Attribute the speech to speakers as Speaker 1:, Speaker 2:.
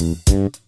Speaker 1: Mm-hmm.